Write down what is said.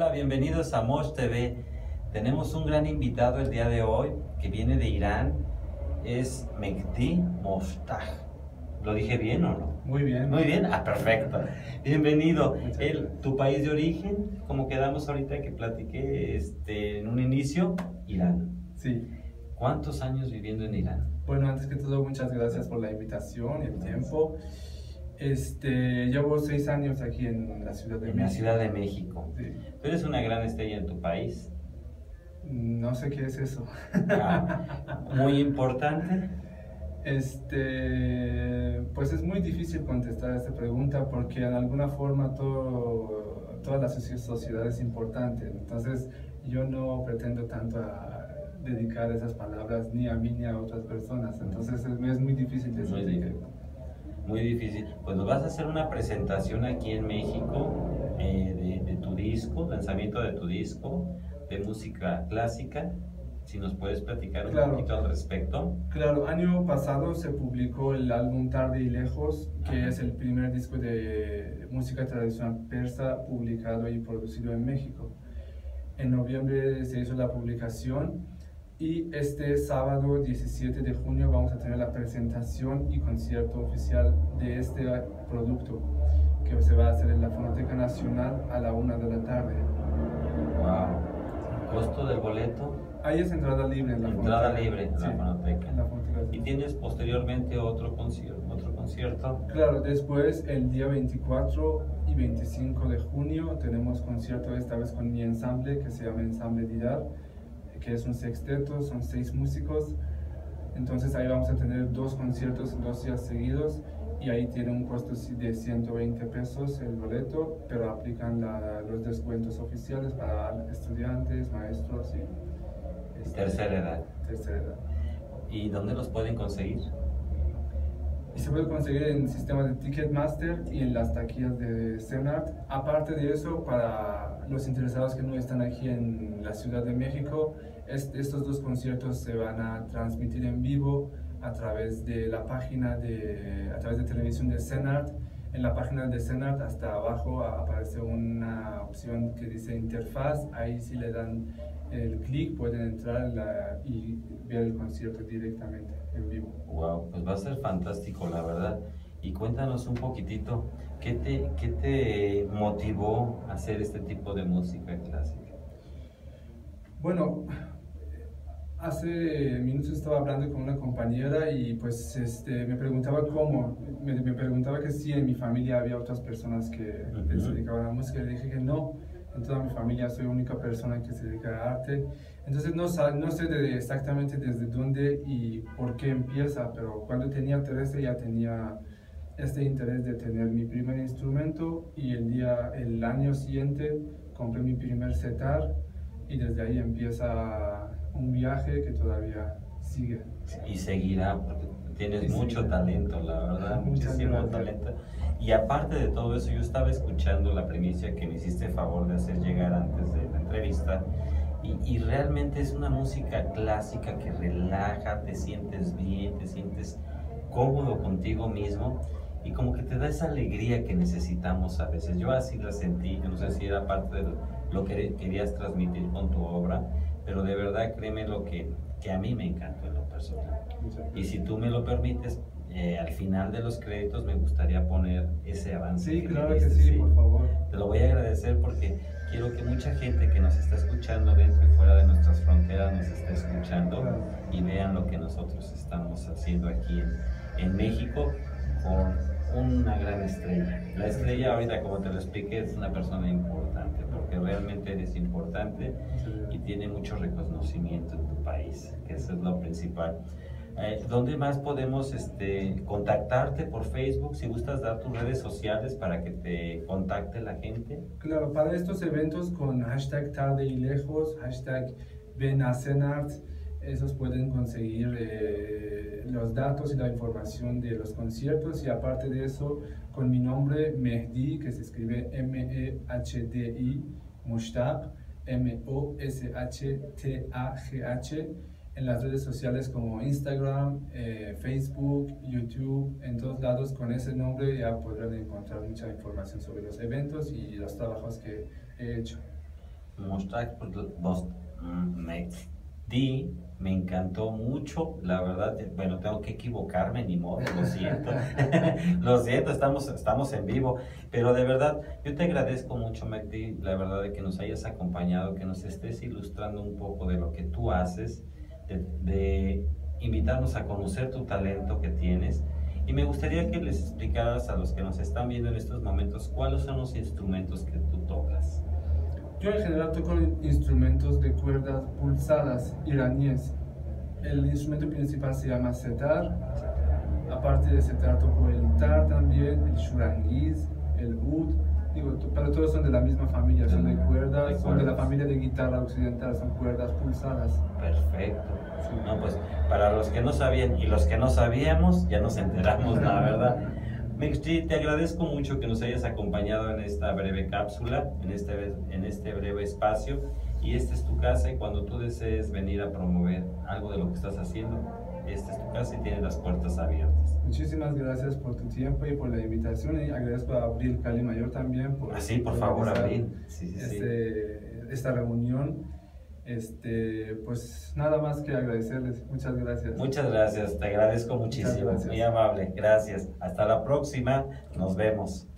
Hola, bienvenidos a Mosh TV. Tenemos un gran invitado el día de hoy que viene de Irán. Es Mehdi Moftah. ¿Lo dije bien o no? Muy bien. Muy bien, ah, perfecto. Bienvenido. El, gracias. tu país de origen, como quedamos ahorita que platiqué este, en un inicio, Irán. Sí. ¿Cuántos años viviendo en Irán? Bueno, antes que todo, muchas gracias por la invitación y el tiempo. Este, llevo seis años aquí en la Ciudad de En la México. Ciudad de México. Sí. Tú eres una gran estrella en tu país. No sé qué es eso. Ah, Muy importante. Este, pues es muy difícil contestar a esta pregunta porque en alguna forma todo, toda la soci- sociedad es importante. Entonces yo no pretendo tanto a dedicar esas palabras ni a mí ni a otras personas. Entonces es, es muy difícil decir. Muy difícil. Pues nos vas a hacer una presentación aquí en México eh, de, de tu disco, lanzamiento de tu disco de música clásica. Si nos puedes platicar un Claro. poquito al respecto. Claro, año pasado se publicó el álbum Tarde y Lejos, que Ajá. es el primer disco de música tradicional persa publicado y producido en México. En noviembre se hizo la publicación y este sábado 17 de junio vamos a tener la presentación y concierto oficial de este producto que se va a hacer en la Fonoteca Nacional a la una de la tarde. Wow. Costo del boleto, Ahí es entrada libre en la entrada Fonoteca. libre en la fonoteca. en la Fonoteca. Y tienes posteriormente otro concierto, otro concierto. Claro, después el día 24 y 25 de junio tenemos concierto esta vez con mi ensamble que se llama Ensamble Didar, que es un sexteto, son seis músicos. Entonces ahí vamos a tener dos conciertos en dos días seguidos y ahí tiene un costo de 120 pesos el boleto, pero aplican la- los descuentos oficiales para estudiantes, maestros y este, Tercera edad. tercera edad. ¿Y dónde los pueden conseguir? Y se puede conseguir en sistemas de Ticketmaster y en las taquillas de Cenart. Aparte de eso, para los interesados que no están aquí en la Ciudad de México, es- estos dos conciertos se van a transmitir en vivo a través de la página de, a través de televisión de Cenart. En la página de Cenart hasta abajo aparece una opción que dice interfaz. Ahí si le dan el clic pueden entrar la- y ver el concierto directamente en vivo. Wow, pues va a ser fantástico, la verdad. Y cuéntanos un poquitito, ¿qué te, qué te motivó a hacer este tipo de música clásica? Bueno, hace minutos estaba hablando con una compañera y pues este, me preguntaba cómo, me, me preguntaba que si en mi familia había otras personas que Ujú. se dedicaban a la música le dije que no, en toda mi familia soy la única persona que se dedica a arte. Entonces no, no sé de- exactamente desde dónde y por qué empieza, pero cuando tenía 13 ya tenía este interés de tener mi primer instrumento y el día, el año siguiente compré mi primer setar y desde ahí empieza un viaje que todavía sigue. Y seguirá, porque tienes Y mucho seguirá. talento, la verdad, Muchas muchísimo gracias. talento. Y aparte de todo eso, yo estaba escuchando la primicia que me hiciste favor de hacer llegar antes de la entrevista. Y, y realmente es una música clásica que relaja, te sientes bien, te sientes cómodo contigo mismo y como que te da esa alegría que necesitamos a veces. Yo así la sentí, yo no sé si era parte de lo que querías transmitir con tu obra, pero de verdad créeme lo que, que a mí me encantó en lo personal. Y si tú me lo permites, eh, al final de los créditos me gustaría poner ese avance. Sí, me claro que sí, por favor. Te lo voy a agradecer porque quiero que mucha gente que nos está escuchando dentro y fuera de nuestras fronteras nos esté escuchando y vean lo que nosotros estamos haciendo aquí en, en México con una gran estrella. La estrella ahorita, como te lo expliqué, es una persona importante porque realmente eres importante y tiene mucho reconocimiento en tu país, que eso es lo principal. Eh, ¿Dónde más podemos este, contactarte por Facebook? Si gustas dar tus redes sociales para que te contacte la gente. Claro, para estos eventos con hashtag tarde y lejos, hashtag ven a Cenart, esos pueden conseguir eh, los datos y la información de los conciertos y aparte de eso, con mi nombre Mehdi, que se escribe M-E-H-D-I, Mushtaq, M-O-S-H-T-A-G-H, en las redes sociales como Instagram, eh, Facebook, YouTube, en todos lados con ese nombre ya podrán encontrar mucha información sobre los eventos y los trabajos que he hecho. vos me di me encantó mucho, la verdad, bueno, tengo que equivocarme, ni modo, lo siento, lo siento, estamos, estamos en vivo, pero de verdad, yo te agradezco mucho, Magdi, la verdad, de que nos hayas acompañado, que nos estés ilustrando un poco de lo que tú haces, de, de invitarnos a conocer tu talento que tienes, y me gustaría que les explicaras a los que nos están viendo en estos momentos cuáles son los instrumentos que tú tocas. Yo en general toco instrumentos de cuerdas pulsadas iraníes. El instrumento principal se llama setar. Aparte de setar toco el tar también, el shurangiz, el ud. Digo, pero todos son de la misma familia, son de cuerdas, son de la familia de guitarra occidental, son cuerdas pulsadas. Perfecto. No, pues para los que no sabían y los que no sabíamos, ya nos enteramos, la verdad. Mexi, te agradezco mucho que nos hayas acompañado en esta breve cápsula, en este, en este breve espacio. Y esta es tu casa y cuando tú desees venir a promover algo de lo que estás haciendo, esta es tu casa y tiene las puertas abiertas. Muchísimas gracias por tu tiempo y por la invitación y agradezco a Abril Cali Mayor también por... Ah, sí, por favor, Abril. Sí, sí, este, esta reunión este, pues nada más que agradecerles. Muchas gracias. Muchas gracias, te agradezco muchísimo. Muy amable, gracias. Hasta la próxima, nos vemos.